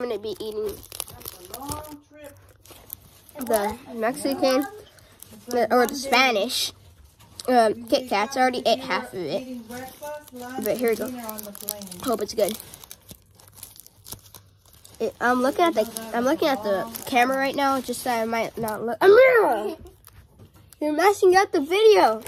I'm gonna be eating the Mexican or the Spanish um, Kit Kats. I already ate half of it. But here we go. Hope it's good. It, I'm looking at the I'm looking at the camera right now, just so I might not look. Amira, you're messing up the video.